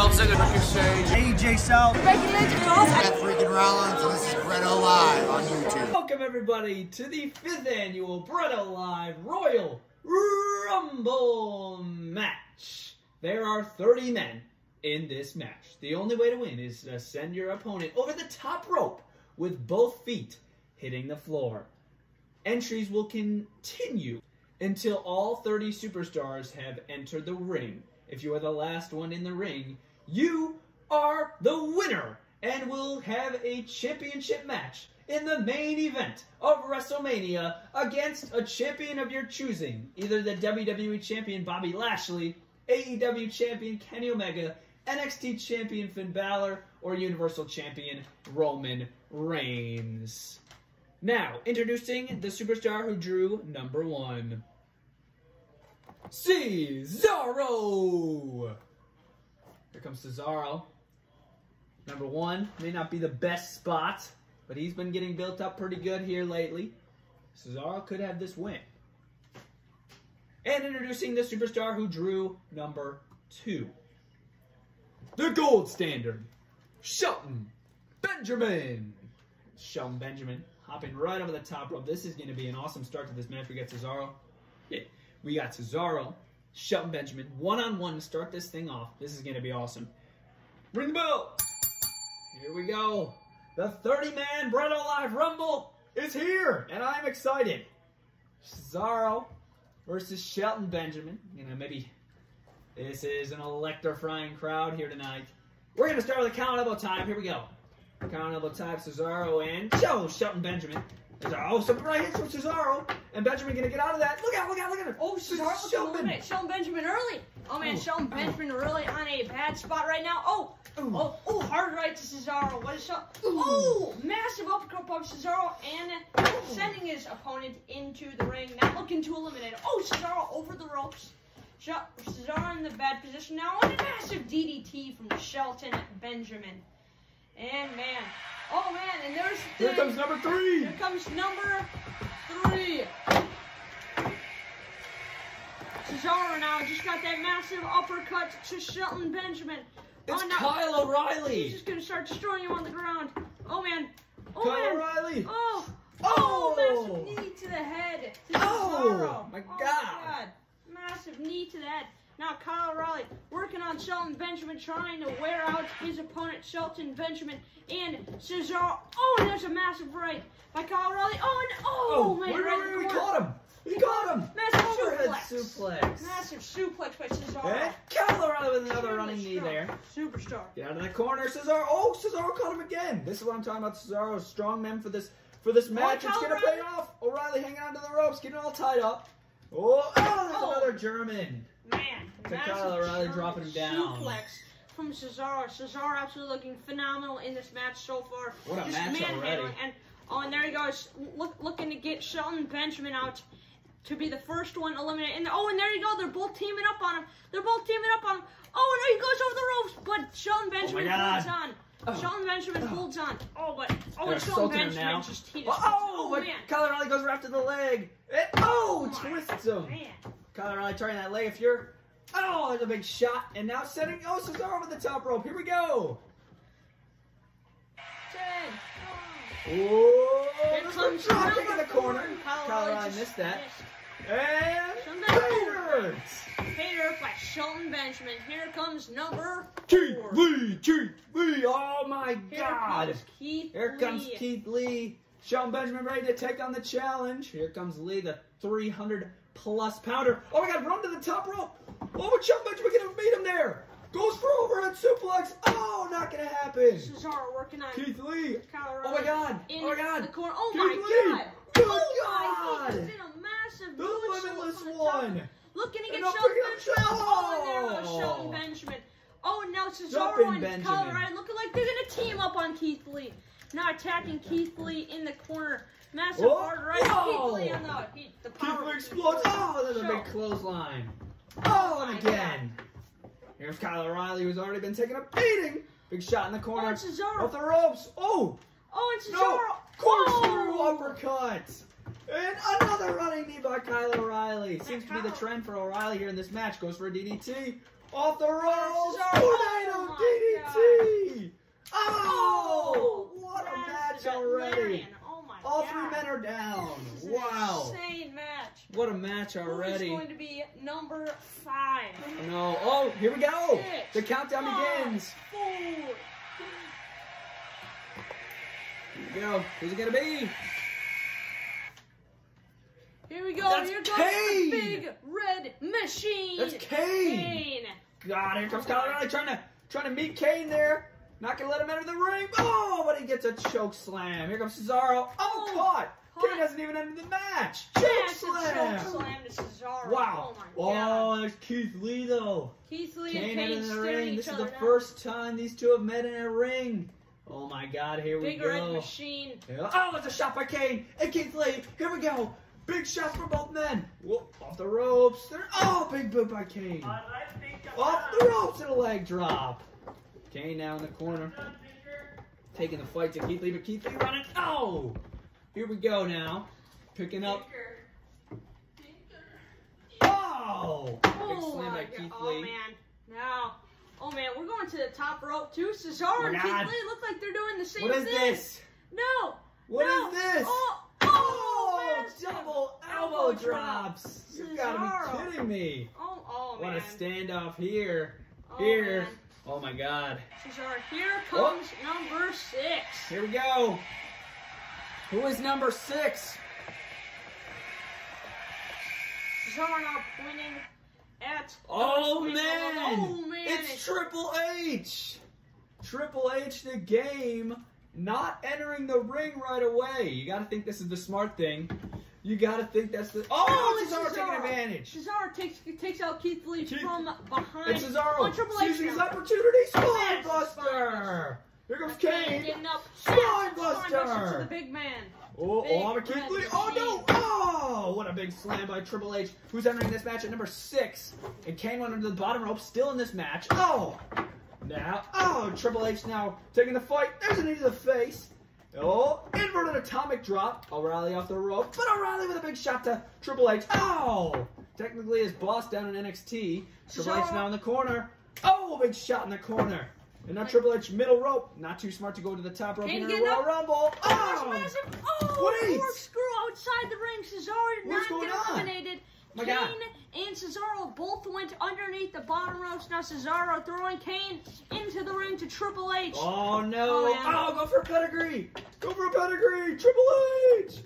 Superstar Dolph Ziggler. AJ Styles. Seth freaking Rollins, and this is Bretto Live on YouTube. Welcome everybody to the fifth annual Bretto Live Royal Rumble match. There are 30 men in this match. The only way to win is to send your opponent over the top rope with both feet hitting the floor. Entries will continue until all 30 superstars have entered the ring. If you are the last one in the ring, you are the winner and will have a championship match in the main event of WrestleMania against a champion of your choosing, either the WWE Champion Bobby Lashley, AEW Champion Kenny Omega, NXT Champion Finn Balor, or Universal Champion Roman Reigns. Now, introducing the superstar who drew number one. Cesaro! Here comes Cesaro. Number one may not be the best spot, but he's been getting built up pretty good here lately. Cesaro could have this win. And introducing the superstar who drew number two. The gold standard, Shelton Benjamin. Shelton Benjamin hopping right over the top rope. This is going to be an awesome start to this match. We got Cesaro. Yeah, we got Cesaro, Shelton Benjamin, one on one to start this thing off. This is going to be awesome. Ring the bell. Here we go. The 30 man Bretto Live Rumble is here, and I'm excited. Cesaro versus Shelton Benjamin. You know, maybe this is an electrifying crowd here tonight. We're going to start with a count elbow time. Here we go. Count elbow time, Cesaro and Joe Shelton Benjamin. Oh, some right hits from Cesaro, and Benjamin going to get out of that. Look out, look out, look oh, at him. Oh, Cesaro a bit. Shelton Benjamin early. Oh man, Oh. Shelton Benjamin really on a bad spot right now. Oh, Ooh. oh, oh, hard right to Cesaro. What is Shelton? Oh, massive uppercut by Cesaro and sending his opponent into the ring. Now looking to eliminate. Oh, Cesaro over the ropes. Cesaro in the bad position now and a massive DDT from Shelton Benjamin. And man, oh man, and there's the Here comes number three. here comes number three. Cesaro now just got that massive uppercut to Shelton Benjamin. It's oh, now Kyle O'Reilly. he's just gonna start destroying him on the ground. Oh man. Oh Kyle. O'Reilly. Oh. Oh. Oh, massive knee to the head. To Oh, my Oh, God. Massive knee to the head. Now Kyle O'Reilly working on Shelton Benjamin, trying to wear out his opponent Shelton Benjamin and Cesaro. Oh, and there's a massive right by Kyle O'Reilly. Oh, and oh, Oh, man, wait, right wait, in wait, we caught him. We got him. Massive suplex. suplex. Massive suplex by Cesaro. And eh? Kyle O'Reilly with another running knee there. Superstar. Get out of the corner, Cesaro. Oh, Cesaro caught him again. This is what I'm talking about. Cesaro, strong man for this for this match. it's Kyle gonna pay off. O'Reilly hanging onto the ropes, getting all tied up. Oh, oh there's Oh. another German. Man, To Kyle O'Reilly dropping him down. Suplex from Cesaro. Cesaro absolutely looking phenomenal in this match so far. What a Just match manhandling. already. And oh, and there he goes, look, looking to get Shelton Benjamin out to be the first one eliminated. And oh, and there you go, they're both teaming up on him. They're both teaming up on him. Oh, and there he goes over the ropes, but Shelton oh Benjamin God. holds on. Oh. Shelton Benjamin oh. holds on. Oh, but oh, They're and Shelton assaulting Benjamin now. just he just oh, oh, but man. Kyle O'Reilly goes right after the leg. And, oh, Oh twists him. Man. Kyle O'Reilly turning that leg. If you're, oh, there's a big shot, and now setting. Oh, Cesaro over the top rope. Here we go. Ten. Oh, Here there's comes a drop kick in the corner. Kyle Kyle O'Reilly missed that. And Peter. Hater by Shelton Benjamin. Here comes number Keith four. Lee, Keith Lee. Oh my Here God. comes Keith Here comes. Keith Lee. Shelton Benjamin ready to take on the challenge. Here comes Lee, the 300 plus pounder. Oh my God, run to the top rope. Oh, but Shelton Benjamin gonna beat him there. Goes for overhead suplex. Oh, not gonna happen. Cesaro working on Keith Lee. Oh my God. Oh in Oh my God. the corner. Oh Keith my Lee. God. Good oh God. my, he just did a massive The limitless the top. one. Looking to get Shelton oh, oh. Benjamin. Oh, and there Shelton. Benjamin. Oh, now Cesaro and Benjamin. O'Reilly looking like they're gonna team up on Keith Lee. Now attacking Keith Lee in the corner. Massive Oh, hard right. Keith Lee on the, he, the Keith power. Lee explodes. Oh, there's a big clothesline. Ballin' again. Here's Kyle O'Reilly, who's already been taking a beating. Big shot in the corner. Oh, it's Cesaro. Off the ropes. Oh. Oh, it's Cesaro. No. Corkscrew oh. uppercut. And another running knee by Kyle O'Reilly. Seems to be the trend for O'Reilly here in this match. Goes for a DDT. Off the ropes. Oh, Tornado DDT. Oh, oh, what a match already. All three men are down. Wow. Insane who is already. going to be number five? Oh, no. Oh, here we go. Six, The countdown five, begins. Four. Here we go. Who's it gonna be? Here we go. That's Here goes Kane. the big red machine. That's Kane. Kane. God, here comes Kyle O'Reilly trying to trying to meet Kane there. Not gonna let him enter the ring. Oh, but he gets a choke slam. Here comes Cesaro. Oh, Oh, caught. Caught. Kane hasn't even entered the match. Choke That's slam. choke slam to Cesaro. Wow. Oh my oh, God. Oh, there's Keith Lee though. Keith Lee Kane and Kane entering the ring. This is the down. first time these two have met in a ring. Oh my God, here we go. Big red machine. Yeah. Oh, it's a shot by Kane and Keith Lee. Here we go. Big shots for both men. Whoop, off the ropes. There. Oh, big boot by Kane. Off the ropes and a leg drop. Kane now in the corner. Taking the fight to Keith Lee, but Keith Lee running. Oh! Here we go now. Picking up. Oh! Big Oh, slam by Keith God. Lee. oh man. Now. Oh man, we're going to the top rope too. Cesaro and Keith Lee look like they're doing the same thing. What is thing. this? No. What no. is this? Oh, Oh! oh. Double elbow drops. You gotta be kidding me. Oh, oh What man. a standoff here. Oh, Here. man. Oh my god. Cesaro, here oh. comes number six. Here we go. Who is number six? Cesaro now pointing at. Oh man! Oh man! It's Triple H! Triple H the game, not entering the ring right away. You gotta think this is the smart thing. You gotta think that's the. Oh, oh it's Cesaro taking advantage. Cesaro takes takes out Keith Lee Keith- from behind. It's Cesaro on Triple H seizing his opportunity. Spinebuster! Here comes Kane getting up. Spinebuster! To the big man. Oh, Big oh, I'm a Keith Lee. Oh no! Oh, what a big slam by Triple H, who's entering this match at number six. And Kane went under the bottom rope, still in this match. Oh! Now, oh, Triple H now taking the fight. There's a knee to the face. Oh, inverted atomic drop. O'Reilly off the rope, but O'Reilly with a big shot to Triple H. Oh! Technically his boss down in NXT. Triple H now in the corner. Oh, big shot in the corner. And now Triple H middle rope. Not too smart to go to the top rope Kane here in Royal. Rumble. Oh, Oh! massive. Oh, Wait. corkscrew outside the ring. Cesaro did What's not eliminated. Oh my Kane God. and Cesaro both went underneath the bottom ropes. Now Cesaro throwing Kane into the ring to Triple H. Oh no! Oh, Oh, go for a pedigree! Go for a pedigree! Triple H!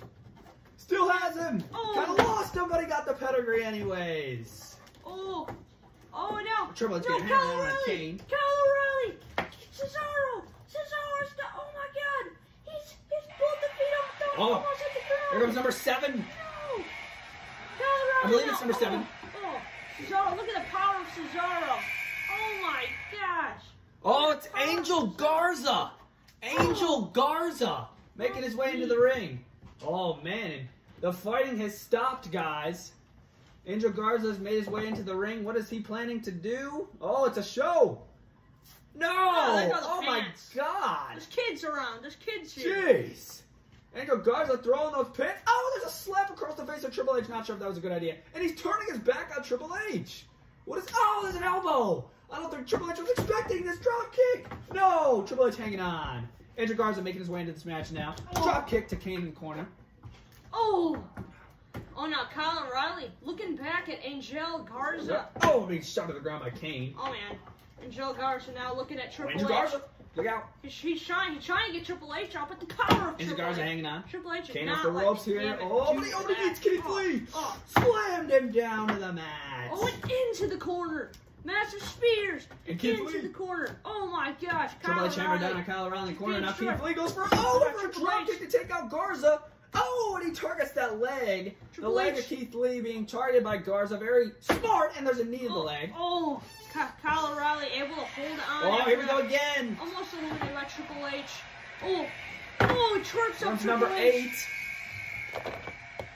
Still has him! Oh. Kinda lost him, but he got the pedigree anyways. Oh, oh no! Triple H no, getting Kyle hammered on O'Reilly! Kane. Kyle O'Reilly! Cesaro! Cesaro's the, oh my God! He's he's pulled the feet up, they're Oh. almost at the ground. Here comes number seven. No! Kyle O'Reilly! I believe it's number seven. Oh, oh, Cesaro! Look at the power of Cesaro! Oh my gosh! Oh, it's Angel Garza! Angel oh. Garza! Making his way into the ring. Oh man, the fighting has stopped, guys. Angel Garza has made his way into the ring. What is he planning to do? Oh, it's a show! No! Oh, there go the Oh my god! There's kids around. There's kids here. Jeez! Angel Garza throwing those pins. Oh, there's a slap across the face of Triple H. Not sure if that was a good idea. And he's turning his back on Triple H. What is? Oh, there's an elbow. I don't think Triple H was expecting this drop kick. No, Triple H hanging on. Angel Garza making his way into this match now. Oh. Drop kick to Kane in the corner. Oh! Oh, now Kyle O'Reilly looking back at Angel Garza. Oh, being shot to the ground by Kane. Oh man, Angel Garza now looking at Triple Angel H. Garza, look out. He's, he's trying, he's trying to get Triple H out, but the power of Angel Triple Garza H. hanging on. Triple H Kane off the ropes here. Oh, but he only beats Keith Oh, Lee. Oh, Slammed him down to the mat. oh, and into the corner. Massive spears And Keith into Lee. the corner. Oh my gosh, Triple H hammered down on Kyle O'Reilly in the corner. Now Keith. Lee goes for oh, for a drop kick to take out Garza. Oh, and he targets that leg. Triple the leg H. of Keith Lee being targeted by Garza. Very smart, and there's a knee in the Oh, leg. Oh, Kyle O'Reilly able to hold on. Oh, here we go again. Almost eliminated by Triple H. Oh, oh, he trips up Triple number H. eight.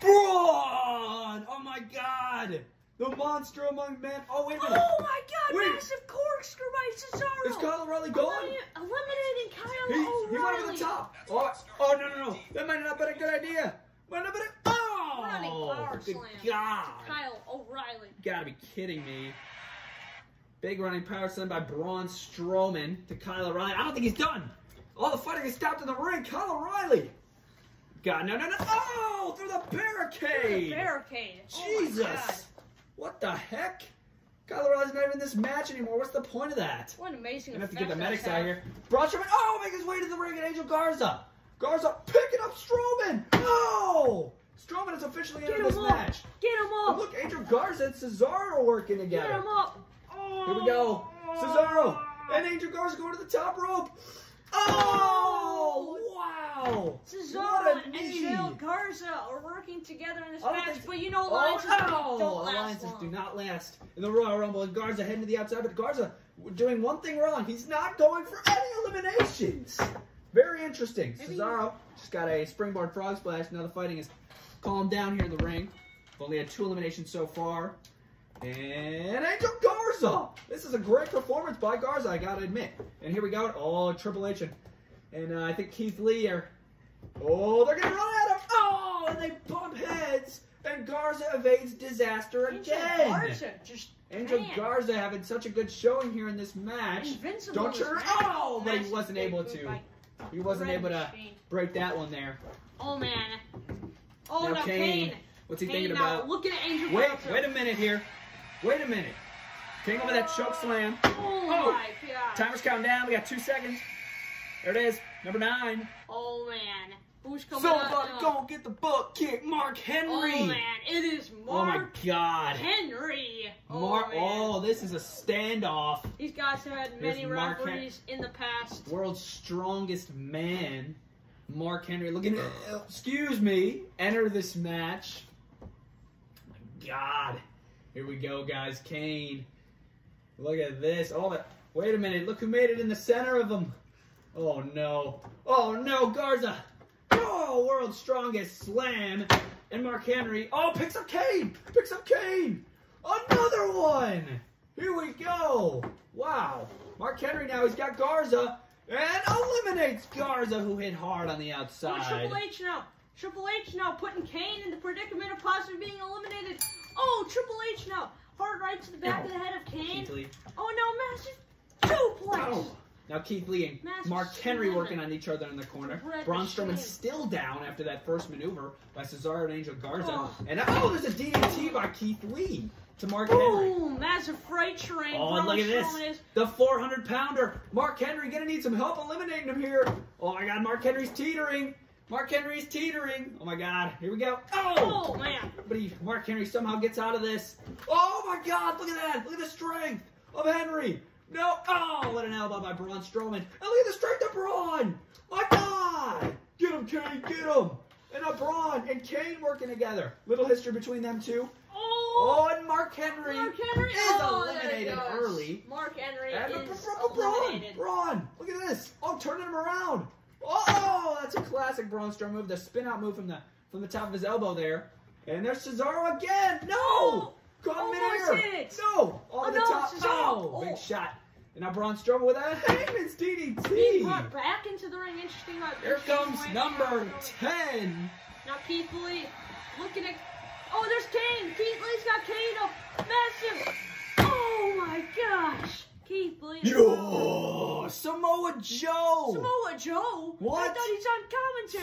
Braun! Oh my God! The monster among men. Oh wait a minute. Oh my God! Wait. Massive corkscrew by Cesaro. Is Kyle O'Reilly gone? Eliminating, eliminating Kyle He, he went over the top. Oh, oh no no no! That might not have been a good idea. Might not have been. A, Running oh, power good slam. God! Kyle O'Reilly. gotta be kidding me. Big running power slam by Braun Strowman to Kyle O'Reilly. I don't think he's done. All the fighting is stopped in the ring. Kyle O'Reilly. God, no, no, no. Oh, through the barricade. Barricade. Oh Jesus. God. What the heck? Kyle O'Reilly's not even in this match anymore. What's the point of that? What an amazing Gonna have to get the medics out here. Braun Strowman, oh, make his way to the ring and Angel Garza. Garza picking up Strowman. Oh! Strowman is officially Get him this up. match. Get him Oh, up. look, Angel Garza and Cesaro working Get together. him up. Oh. Here we go. Cesaro and Angel Garza going to the top rope. Oh! oh Wow! Cesaro and. Angel Garza are working together in this match, but you know Oh, alliances no! don't last Alliances long. do not last in the Royal Rumble. And Garza heading to the outside, but Garza doing one thing wrong. He's not going for any eliminations. Very interesting. Maybe- Cesaro just got a springboard frog splash. Now the fighting is calmed down here in the ring. We've only had two eliminations so far. And Angel Garza. This is a great performance by Garza, I gotta admit. And here we go. Oh, Triple H and, and uh, I think Keith Lee are. Oh, they're gonna run at him. Oh, and they bump heads. And Garza evades disaster again. Garza just Angel man, Garza having such a good showing here in this match. Invincible Don't you? this turn. match. Oh, but he wasn't able to. He wasn't able to break that one there. Oh man. Oh Now no, Kane. Kane. What's he Kane thinking now about? looking at Angel Wait, Garza. wait a minute here. Wait a minute. King over that choke slam. Oh, Oh. my god. Timer's counting down. We got two seconds. There it is. Number nine. Oh man. Who's coming Somebody up? gonna get the butt kick. Mark Henry. Oh man, it is Mark. Oh my God. Henry. Oh, Mark. man. Oh, this is a standoff. These guys have had many Here's Mark Hen- referees in the past. World's strongest man, Mark Henry, looking. Excuse me. Enter this match. my God. Here we go, guys. Kane. Look at this. Oh, that. Wait a minute. Look who made it in the center of them. Oh no. Oh no, Garza. Oh, world's strongest slam. And Mark Henry. Oh, picks up Kane. Picks up Kane. Another one. Here we go. Wow. Mark Henry now, he's got Garza. And eliminates Garza, who hit hard on the outside. Oh. Triple H now. Triple H now putting Kane in the predicament of possibly being eliminated. Oh, Triple H now. Hard right to the back of the head of Kane. Oh no, massive suplex. Oh. Now Keith Lee and Massive Mark Henry working on each other in the corner. Red Braun machine. Strowman still down after that first maneuver by Cesaro and Angel Garza. Oh. And oh, there's a DDT by Keith Lee to Mark Henry. Boom! Massive freight train. Oh, and look at this. Is. The 400 pounder. Mark Henry gonna need some help eliminating him here. Oh my god, Mark Henry's teetering. Mark Henry's teetering. Oh my god, here we go. Oh! Oh man. But he, Mark Henry somehow gets out of this. Oh my god, look at that. Look at the strength of Henry. No. Oh, what an elbow by Braun Strowman. And look at the strength of Braun. My god. Get him, Kane, get him. And now Braun and Kane working together. Little history between them two. Oh. Oh, and Mark Henry, Mark Henry is oh, eliminated early. Mark Henry And is Braun, Braun, eliminated. Braun, look at this. Oh, turning him around. Oh, that's a classic Braun Strowman move. The spin out move from the from the top of his elbow there. And there's Cesaro again. No, oh. Almost oh, midair. hit. No, on Oh, the no, top. Cesaro. Oh, big Oh. shot. And now Braun Strowman with a Hangman's Being DDT. brought back into the ring. Interesting. uh, Here comes number ten. Now Keith Lee looking at. Oh, there's Kane. Keith Lee's got Kane up. Massive. Oh my gosh. Keith Lee. Yo, Samoa Joe. Samoa Joe. What? I thought he's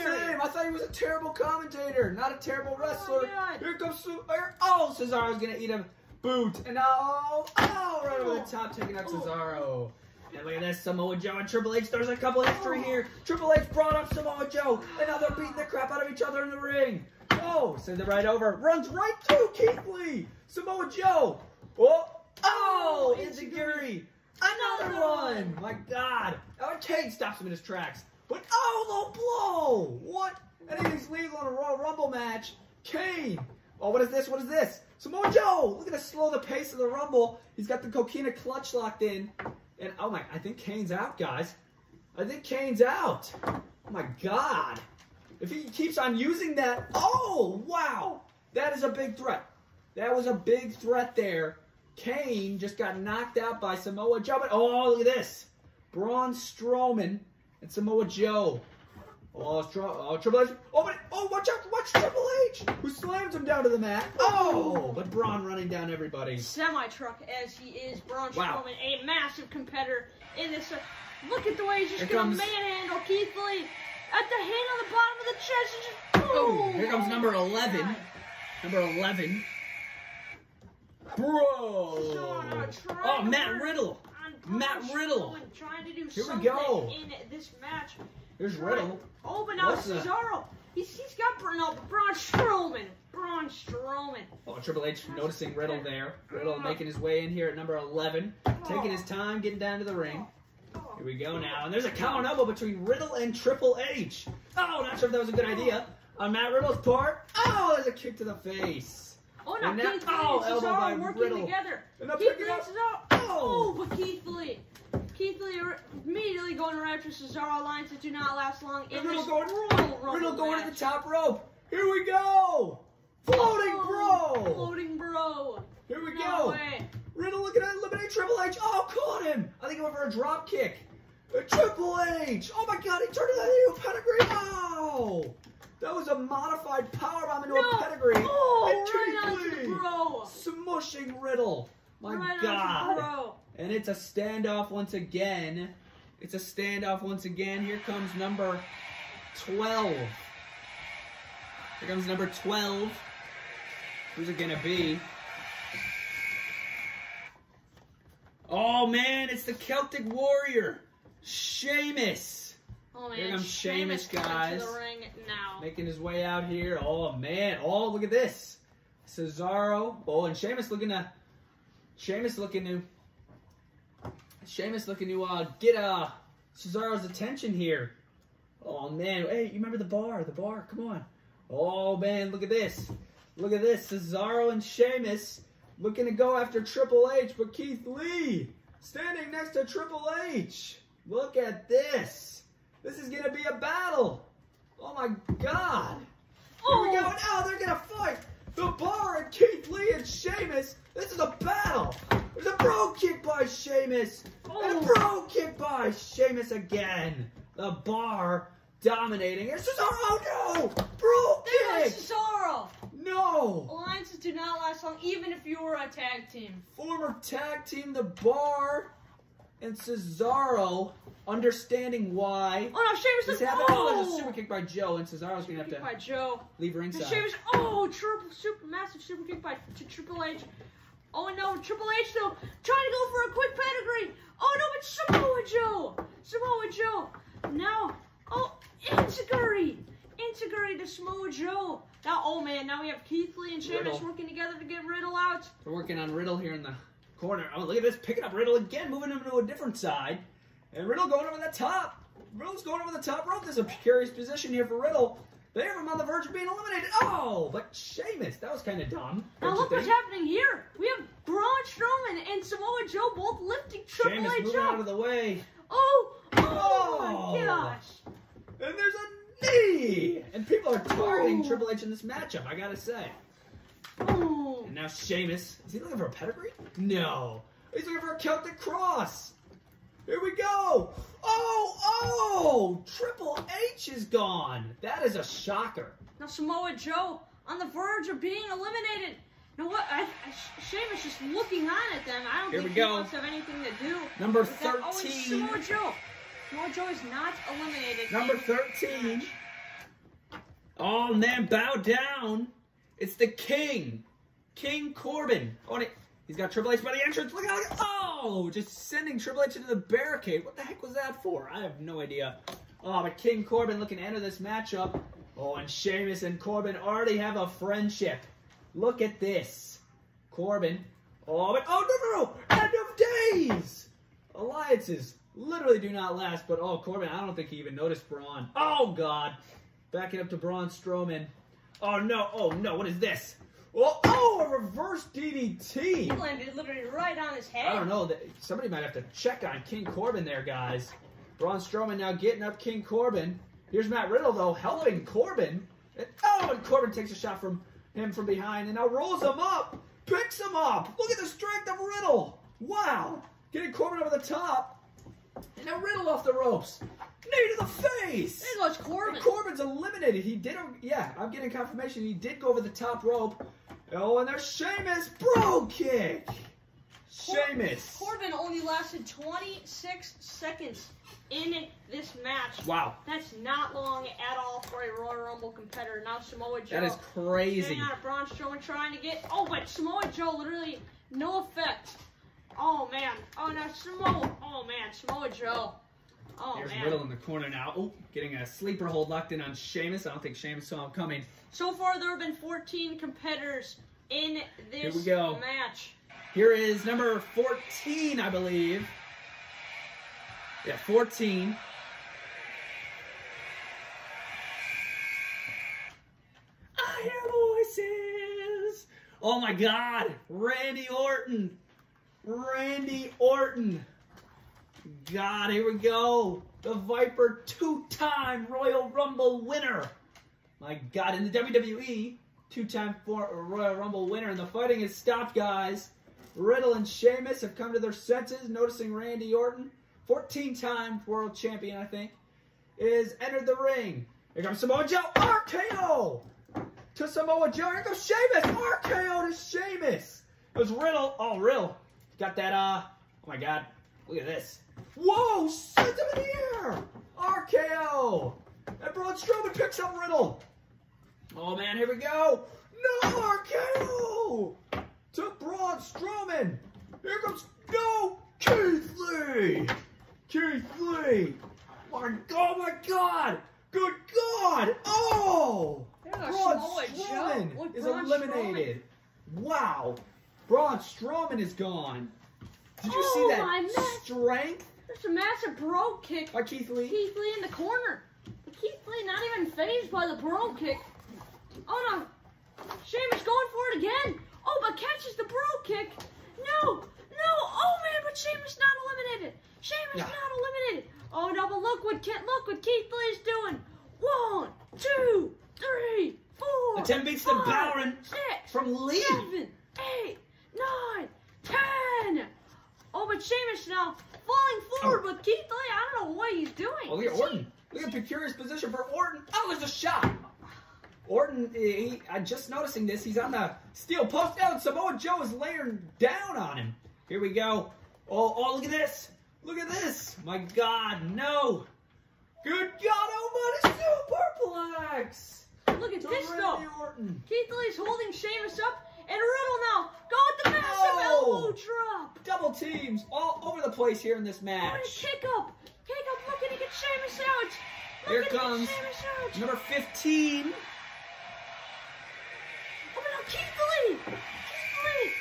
on commentary. Same. I thought he was a terrible commentator, not a terrible wrestler. God. Here comes Su- Oh, Cesaro's gonna eat a boot, and now oh, right over the top, taking out. Cesaro. And look at this, Samoa Joe and Triple H. There's a couple history here. Triple H brought up Samoa Joe, and now they're beating the crap out of each other in the ring. Oh, sends it right over, runs right through Keith Lee. Samoa Joe. Oh, oh, enzuigiri. Another one. My God. Oh, Kane stops him in his tracks. But oh, low blow. What? Anything's legal in a Royal Rumble match. Kane. Oh, what is this? What is this? Samoa Joe. Look at to slow the pace of the Rumble. He's got the Coquina clutch locked in. And oh my, I think Kane's out, guys. I think Kane's out. Oh my God. If he keeps on using that, oh wow, that is a big threat. That was a big threat there. Kane just got knocked out by Samoa Joe. But oh, look at this, Braun Strowman and Samoa Joe. Oh, Stro- oh Triple H. Oh, but oh, watch out! Watch Triple H, who slams him down to the mat. Oh, but Braun running down everybody. Semi truck as he is. Braun Wow. Strowman, a massive competitor in this. uh, Look at the way he's just gonna manhandle Keith Lee. at the hand on the bottom of the chest and just. Oh, here comes number 11. Number 11. Bro. Oh, Matt Riddle. Matt Riddle. Trying to do Here we go. in this match. Here's Riddle. Oh, but now What's Cesaro. He's, he's got no, uh, Braun Strowman. Braun Strowman. Oh, Triple H noticing Riddle there. Riddle uh-huh. making his way in here at number 11. Taking his time getting down to the ring. Oh. oh. Here we go now. And there's a counter elbow between Riddle and Triple H. Oh, not sure if that was a good idea. On Matt Riddle's part. Oh, there's a kick to the face. Oh, And now- Keith Lee oh, and Cesaro working Riddle. together. And Keith Lee and. Cesaro. Oh. Oh, but Keith Lee. Keith Lee immediately going around to Cesaro lines that do not last long And Riddle going, Royal Rumble Riddle going to the top rope. Here we go. Floating Oh, bro. Floating bro. Here we No go. way. Riddle looking at eliminate Triple H. Oh, caught him. I think he went for a drop kick. Uh, Triple H. Oh my God, he turned that into a pedigree. Oh, that was a modified powerbomb into No. a pedigree. Oh, and right Keith Lee bro. smushing Riddle. My right God. Onto the bro. And it's a standoff once again. It's a standoff once again. Here comes number 12. Here comes number 12. Who's it gonna be? Oh man, it's the Celtic Warrior, Sheamus, Oh man, Here comes Sheamus guys. To the ring now. making his way out here. Oh man, oh look at this, Cesaro. Oh, and Sheamus looking to, Sheamus looking to, Sheamus looking to uh, get uh Cesaro's attention here. Oh man, hey, you remember the bar? The bar, come on. Oh man, look at this. Look at this. Cesaro and Sheamus looking to go after Triple H, but Keith Lee standing next to Triple H. Look at this. This is gonna be a battle. Oh my god. Here we go. Oh. Now they're gonna fight. The bar and Keith Lee and Sheamus. This is a battle. There's a bro kick by Sheamus. And a Oh. bro kick by Sheamus again. The bar dominating. It's just oh no! Bro kick! goes Cesaro. No! Alliances do not last long, even if you were a tag team. Former tag team The Bar and Cesaro understanding why Oh no, Sheamus is happened. Oh, there's a oh. super kick by Joe, and Cesaro's gonna have Kick by Joe. leave And ringside. Sheamus, oh, triple, super, massive super kick by to Triple H. Oh no, Triple H though, trying to go for a quick pedigree. Oh no, but Samoa Joe, Samoa Joe. Now, oh, enzuigiri, enzuigiri to Samoa Joe. Now, oh man, now we have Keith Lee and Sheamus working together to get Riddle out. We're working on Riddle here in the corner. Oh, look at this. Picking up Riddle again, moving him to a different side. And Riddle going over the top. Riddle's going over the top rope. There's a precarious position here for Riddle. They have him on the verge of being eliminated. Oh, but Sheamus. That was kind of dumb. Now look what's happening here. We have Braun Strowman and Samoa Joe both lifting Triple Sheamus H moving out of the way. Oh, oh, Oh. my gosh. And there's a knee. And people are targeting Oh. Triple H in this matchup, I gotta say. Oh. And now Sheamus. Is he looking for a pedigree? No. He's looking for a Celtic cross. Here we go. Oh, oh! Triple H is gone. That is a shocker. Now Samoa Joe on the verge of being eliminated. You know what? I, I, Sheamus just looking on at them. I don't Here think he go. wants to have anything to do. Number with that. Oh, 13. Samoa Joe. Samoa Joe is not eliminated. Number 13. the match. Oh man, bow down. It's the King. King Corbin. Oh, and it- he's got Triple H by the entrance. Look at out. Oh, just sending Triple H into the barricade. What the heck was that for? I have no idea. Oh, but King Corbin looking to enter this matchup. Oh, and Sheamus and Corbin already have a friendship. Look at this. Corbin. Oh, but oh no no no! End of days. Alliances literally do not last. But oh, Corbin, I don't think he even noticed Braun. Oh God, backing up to Braun Strowman. Oh no! Oh no! What is this? Oh, oh! A reverse DDT. He landed literally right on his head. I don't know. Somebody might have to check on King Corbin there, guys. Braun Strowman now getting up King Corbin. Here's Matt Riddle though helping Corbin. And, oh, and Corbin takes a shot from him from behind and now rolls him up, picks him up. Look at the strength of Riddle. Wow, getting Corbin over the top. And now Riddle off the ropes. Knee to the face. There goes Corbin. And Corbin's eliminated. He did. Yeah, I'm getting confirmation. He did go over the top rope. Oh, and there's Sheamus bro kick. Sheamus. Corbin only lasted 26 seconds in this match. Wow, That's not long at all for a Royal Rumble competitor. Now Samoa Joe. that is crazy. Getting on a Braun Strowman trying to get. Oh, but Samoa Joe literally no effect. Oh man. Oh no, Samoa. Oh man, Samoa Joe. Oh Here's man. Riddle in the corner now. Oh, getting a sleeper hold locked in on Sheamus. I don't think Sheamus saw him coming. So far, there have been 14 competitors in this Here we go. match. Here is number 14, I believe. Yeah, 14. I hear voices. Oh my God, Randy Orton. Randy Orton. God, here we go. The Viper two-time Royal Rumble winner. My God, in the WWE, two-time Royal Rumble winner, and the fighting has stopped, guys. Riddle and Sheamus have come to their senses, noticing Randy Orton, 14-time world champion, I think, is entered the ring. Here comes Samoa Joe, RKO to Samoa Joe. Here goes Sheamus, RKO to Sheamus. It was Riddle. Oh, Riddle got that. Uh, oh my God, look at this. Whoa, sends him in the air. RKO. And Braun Strowman picks up Riddle. Oh man, here we go. No RKO to Braun Strowman. Here comes no Keith Lee. Keith Lee. My God, oh my God. Good God. Oh. Braun Strowman is Braun eliminated. Wow. Braun Strowman is gone. Did you Oh, see my that strength There's a massive bro kick. by Keith Lee? Keith Lee in the corner. Keith Lee not even phased by the bro kick. Oh no. Sheamus going for it again. Oh, but catches the bro kick. No, no. Oh man, but Sheamus not eliminated. Sheamus Yeah. not eliminated. Oh no, but look what look what Keith Lee's doing. One, two, three, four. The 10 beats the five, Baron Six, from Lee. seven, eight, nine, ten. Oh, but Sheamus now falling forward, but Keith Lee, I don't know what he's doing. Oh, look at Orton. Look at the curious position for Orton. Oh, there's a shot. Orton, he, I'm just noticing this. He's on the steel post. Oh, and Samoa Joe is laying down on him. Here we go. Oh, oh, look at this. Look at this. My God, no. Good God almighty, superplex. Look at To this Randy though. Orton. Keith Lee's holding Sheamus up, and Riddle now go with the massive Oh. elbow drop. Double teams all over the place here in this What a match. kick up. Kick up looking to get Sheamus out. Here Looking get comes out. Number 15. Oh no, Keith Lee. Keith Lee.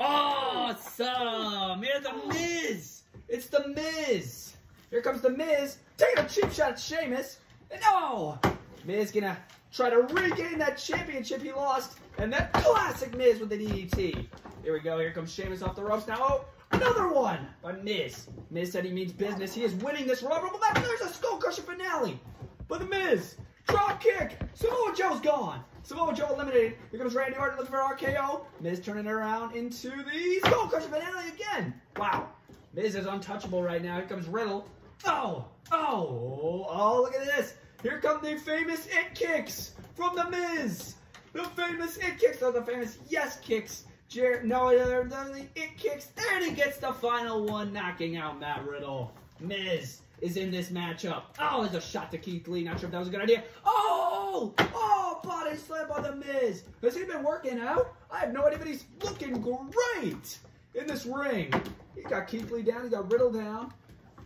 Awesome! Here's the Miz! It's the Miz! Here comes the Miz, taking a cheap shot at Sheamus. And no! Miz gonna try to regain that championship he lost. And that classic Miz with the DDT. Here we go. Here comes Sheamus off the ropes now. Oh, another one by Miz. Miz said he means business. He is winning this Royal Rumble match. There's a skull crusher finale. But the Miz, drop kick. Samoa Joe's gone. Samoa Joe eliminated. Here comes Randy Orton looking for RKO. Miz turning it around into the skull crusher finale again. Wow. Miz is untouchable right now. Here comes Riddle. Oh, oh, oh, look at this. Here come the famous it kicks from the Miz. The famous it kicks, or the famous yes kicks. Jer- no, they're they're the it kicks. And he gets the final one, knocking out Matt Riddle. Miz is in this matchup. Oh, there's a shot to Keith Lee. Not sure if that was a good idea. Oh, oh, body slam by the Miz. Has he been working out? I have no idea, but he's looking great in this ring. He got Keith Lee down. He got Riddle down.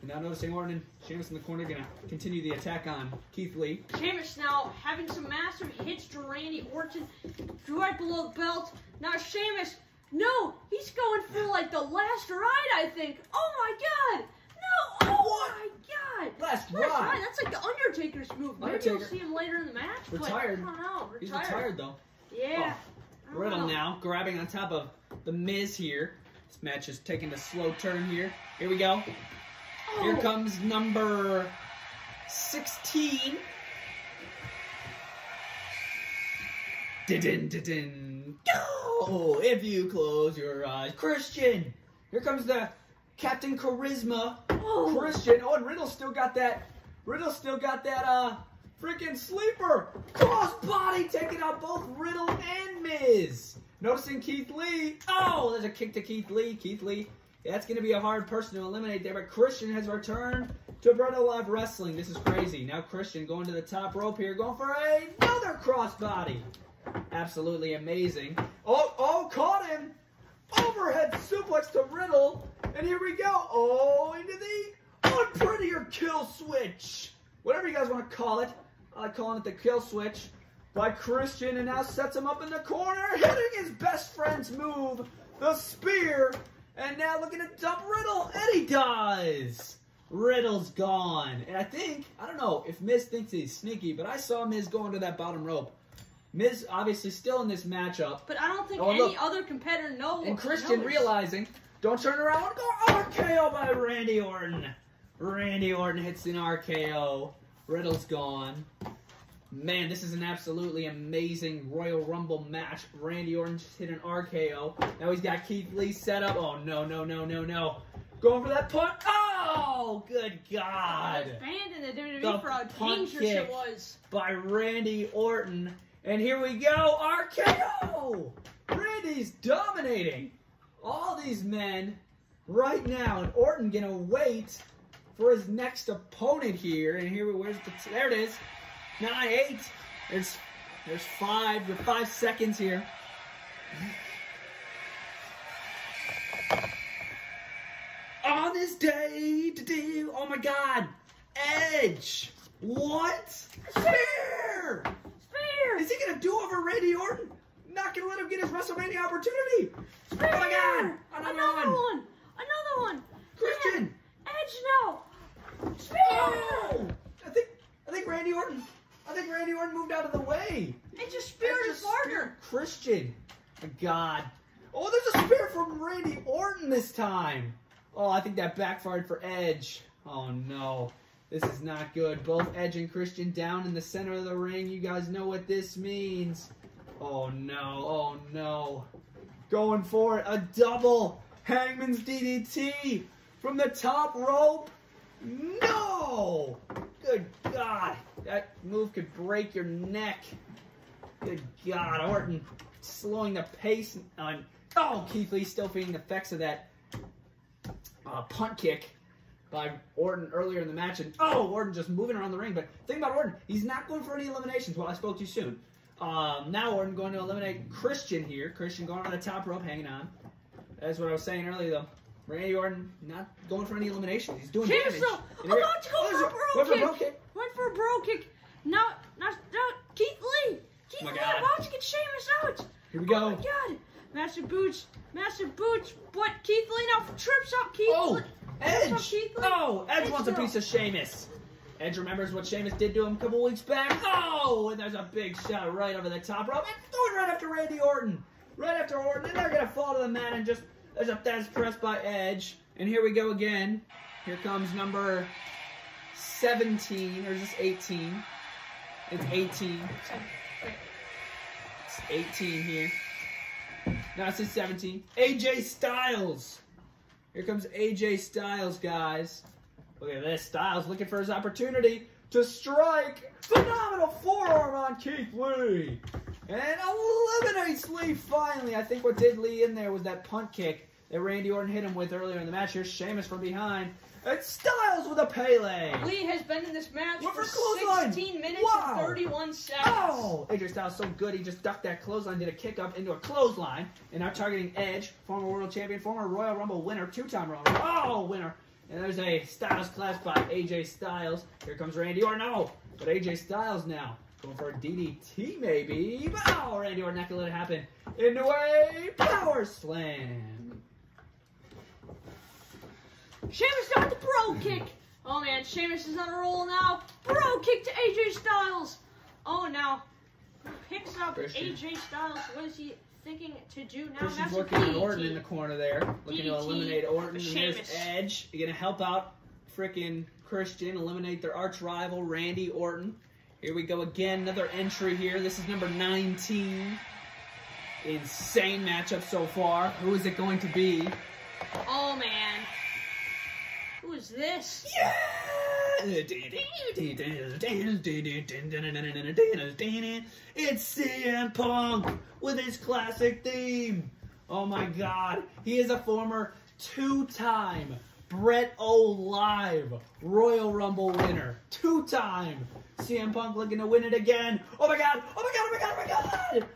And now noticing Orton and Sheamus in the corner gonna continue the attack on Keith Lee. Sheamus now having some massive hits to Randy Orton right below the belt. Now Sheamus, no, he's going for like the last ride, I think. Oh my god! No! Oh What? my god! Last Last ride. ride. That's like the Undertaker's move. Maybe Undertaker. you'll see him later in the match. but Retired. I don't know. He's Retired. retired though. Yeah. Oh, don't Riddle now grabbing on top of the Miz here. This match is taking a slow turn here. Here we go. Here comes number 16. Didin, didin. Go! If you close your eyes. Christian! Here comes the Captain Charisma. Oh. Christian. Oh, and Riddle still got that. Riddle still got that, uh, freaking sleeper. Cross body taking out both Riddle and Miz. Noticing Keith Lee. Oh, there's a kick to Keith Lee. Keith Lee. That's going to be a hard person to eliminate there, but Christian has returned to Bretto Live Wrestling. This is crazy. Now Christian going to the top rope here, going for another crossbody. Absolutely amazing. Oh, oh, caught him. Overhead suplex to Riddle. And here we go. Oh, into the unprettier kill switch. Whatever you guys want to call it. I like calling it the kill switch by Christian and now sets him up in the corner, hitting his best friend's move, the spear. And now looking to dump Riddle, and he does. Riddle's gone. And I think, I don't know if Miz thinks he's sneaky, but I saw Miz going to that bottom rope. Miz obviously still in this matchup. But I don't think Oh, any look. other competitor knows. And Christian knows. realizing, don't turn around, go RKO by Randy Orton. Randy Orton hits an RKO. Riddle's gone. Man, this is an absolutely amazing Royal Rumble match. Randy Orton just hit an RKO. Now he's got Keith Lee set up. Oh, no, no, no, no, no. Going for that punt. Oh, good It God. was banned in the WWE The for how dangerous kick. it was. By Randy Orton. And here we go. RKO. Randy's dominating all these men right now. And Orton going to wait for his next opponent here. And here, where's the, there it is. Nine, eight. There's, there's five, there's five seconds here. On this day to do, oh my God, Edge. What? Spear! Spear! Is he gonna do over Randy Orton? Not gonna let him get his WrestleMania opportunity. Spear! Oh my God! Another, Another one. one! Another one! Christian. Man, Edge now! Spear! Oh! I think I think Randy Orton. I think Randy Orton moved out of the way. It's just speared Edge his partner. Christian. God. Oh, there's a spear from Randy Orton this time. Oh, I think that backfired for Edge. Oh no. This is not good. Both Edge and Christian down in the center of the ring. You guys know what this means. Oh no. Oh no. Going for it. A double Hangman's DDT from the top rope. No! Good God. That move could break your neck. Good God. Orton slowing the pace on. Oh, Keith Lee still feeling the effects of that uh, punt kick by Orton earlier in the match. And oh, Orton just moving around the ring. But think about Orton. He's not going for any eliminations. Well, I spoke too soon. Um, now Orton going to eliminate Christian here. Christian going on the top rope, hanging on. That's what I was saying earlier, though. Randy Orton not going for any eliminations. He's doing Sheamus damage. though, And here- about to go Oh, for a bro went for a kick. Bro kick. Went for a bro kick. Now, now, now Keith Lee. Keith Oh my Lee God. about to get Sheamus out. Here we go. Oh my God. Massive boots. Massive boots. But Keith Lee now trips up Keith Oh, Lee. Trips up Edge! Keith Lee. Oh, Edge Edge wants a piece of Sheamus. Edge remembers what Sheamus did to him a couple weeks back. Oh, and there's a big shot right over the top rope. And going right after Randy Orton. Right after Orton. And they're going to fall to the mat and just, there's a that's pressed by Edge. And here we go again. Here comes number 17, or is this 18? It's 18. It's 18 here. No, it's 17. AJ Styles. Here comes AJ Styles, guys. Look at this. Styles looking for his opportunity to strike. Phenomenal forearm on Keith Lee. And eliminates Lee finally. I think what did Lee in there was that punt kick that Randy Orton hit him with earlier in the match. Here's Sheamus from behind. And Styles with a Pele. Lee has been in this match What for for clothesline? 16 minutes Wow. and 31 seconds. Oh! AJ Styles so good, he just ducked that clothesline, did a kick up into a clothesline, and now targeting Edge, former world champion, former Royal Rumble winner, two-time Royal Rumble oh, winner. And there's a Styles clash by AJ Styles. Here comes Randy Orton. No, but AJ Styles now going for a DDT maybe. Oh, Randy Orton not gonna let it happen. Into a power slam. Sheamus got the bro kick. Oh man, Sheamus is on a roll now. Bro kick to AJ Styles. Oh now picks up Christian. AJ Styles. What is he thinking to do now? Working on DDT. Orton in the corner there, looking to eliminate Orton. There's Sheamus. Edge. You're gonna help out frickin' Christian, eliminate their arch rival Randy Orton. Here we go again, another entry here. This is number 19. Insane matchup so far. Who is it going to be? Oh man. This? Yeah! It's CM Punk with his classic theme. Oh my god. He is a former two-time Brett O Live Royal Rumble winner. Two-time. CM Punk looking to win it again. Oh my god. Oh my god. Oh my god. Oh my god.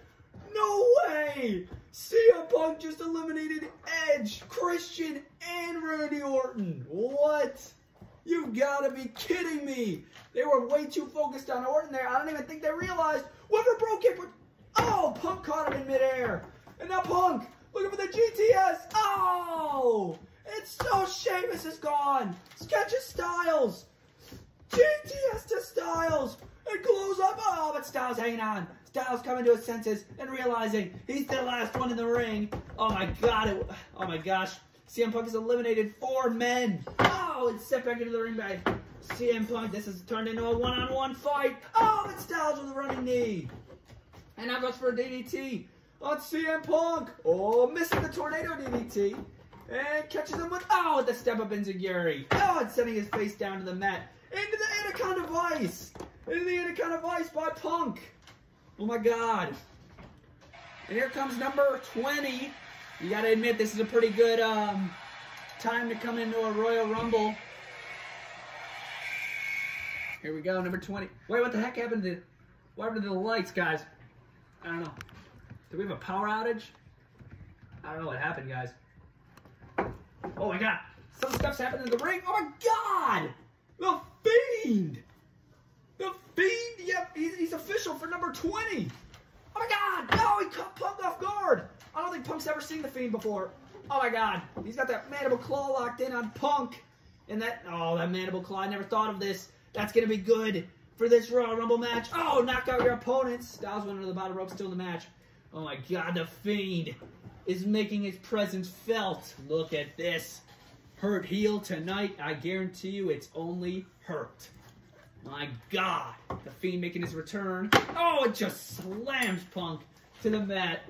No way. CM Punk just eliminated Edge, Christian, and Randy Orton. What? You've got to be kidding me. They were way too focused on Orton there. I don't even think they realized. Whoever broke it. Oh, Punk caught him in midair. And now Punk looking for the GTS. Oh, it's so Sheamus is gone. Sketch of Styles. GTS to Styles. And close up. Oh, but Styles hanging on. Styles coming to his senses and realizing he's the last one in the ring. Oh my god. It, oh my gosh. CM Punk has eliminated four men. Oh, it's set back into the ring by CM Punk. This has turned into a one-on-one fight. Oh, but Styles with a running knee. And now goes for a DDT on CM Punk. Oh, missing the tornado DDT. And catches him with, oh, the step up Enzuigiri. Oh, and sending his face down to the mat. Into the Anaconda Vice. Into the Anaconda Vice by Punk. Oh my God. And here comes number 20. You gotta admit, this is a pretty good um, time to come into a Royal Rumble. Here we go, number 20. Wait, what the heck happened to, what happened to the lights, guys? I don't know. Did we have a power outage? I don't know what happened, guys. Oh my god. Some stuff's happening in the ring. Oh my god! The Fiend! Fiend! Yep, he's, he's official for number 20. Oh my god! No, he caught Punk off guard. I don't think Punk's ever seen the Fiend before. Oh my god. He's got that mandible claw locked in on Punk. And that, oh, that mandible claw. I never thought of this. That's going to be good for this Royal Rumble match. Oh, knock out your opponents. Styles went under the bottom rope, still in the match. Oh my god, the Fiend is making his presence felt. Look at this. Hurt heel tonight. I guarantee you it's only hurt. My god. The Fiend making his return. Oh, it just slams Punk to the mat.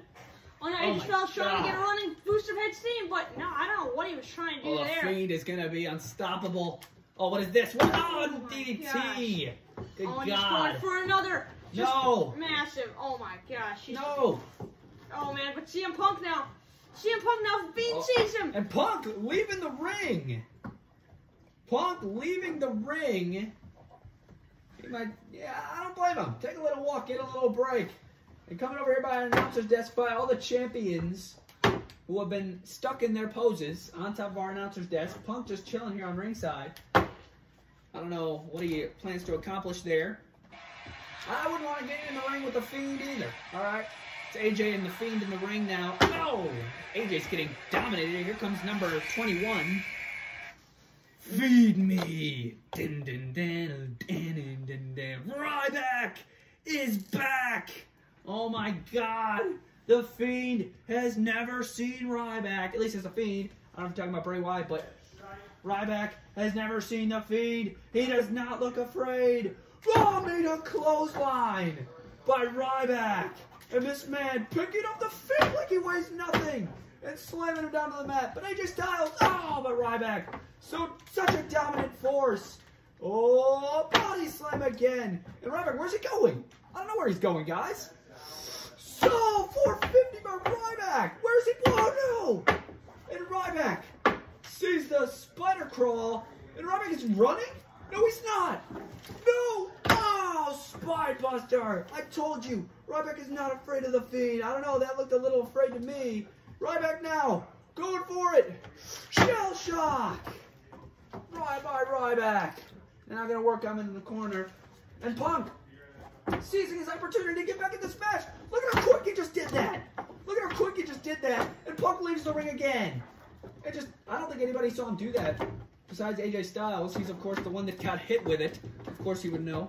Oh, no, Oh just felt trying to get a running boost of head steam, but no, I don't know what he was trying to do Oh, the there. Fiend is going to be unstoppable. Oh, what is this? What? Oh, Oh DDT. Good oh, he's God. going for another. Just No. Massive. Oh my gosh. He's, No. Oh man, but CM Punk now. CM Punk now. Fiend Oh, sees him. And Punk leaving the ring. Punk leaving the ring. He might, yeah, I don't blame him. Take a little walk, get a little break. And coming over here by an announcer's desk by all the champions who have been stuck in their poses on top of our announcer's desk. Punk just chilling here on ringside. I don't know what he plans to accomplish there. I wouldn't want to get in the ring with the Fiend either. All right, it's AJ and the Fiend in the ring now. Oh, no, AJ's getting dominated. Here comes number 21. Feed me. Din, din, din, din, din, din, din. Ryback is back. Oh my God. The Fiend has never seen Ryback. At least as a Fiend. I don't know if you're talking about Bray Wyatt, but Ryback has never seen the Fiend. He does not look afraid. Oh, made a clothesline by Ryback. And this man picking up the Fiend like he weighs nothing and slamming him down to the mat. But AJ Styles, oh, but Ryback, so such a dominant force. Oh, body slam again. And Ryback, where's he going? I don't know where he's going, guys. So, 450 by Ryback. Where's he? Oh, no. And Ryback sees the spider crawl. And Ryback is running? No, he's not. No. Oh, Spinebuster. I told you. Ryback is not afraid of the Fiend. I don't know. That looked a little afraid to me. Ryback now. Going for it. Shell shock. Right by Ryback. Now going to work him into the corner. And Punk seizing his opportunity to get back in this match. Look at how quick he just did that. Look at how quick he just did that. And Punk leaves the ring again. It just, I don't think anybody saw him do that. Besides AJ Styles, he's of course the one that got hit with it. Of course he would know.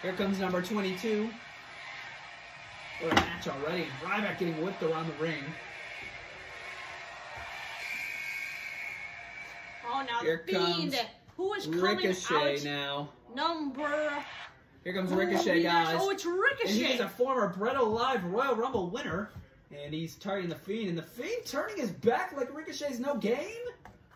Here comes number 22. What a match already. Ryback getting whipped around the ring. Oh, now Here the Fiend. comes Who is coming Ricochet out? now. Number. Here comes Ricochet, guys. Oh, it's And Ricochet. he's a former Bretto Live Royal Rumble winner. And he's targeting the Fiend. And the Fiend turning his back like Ricochet's no game?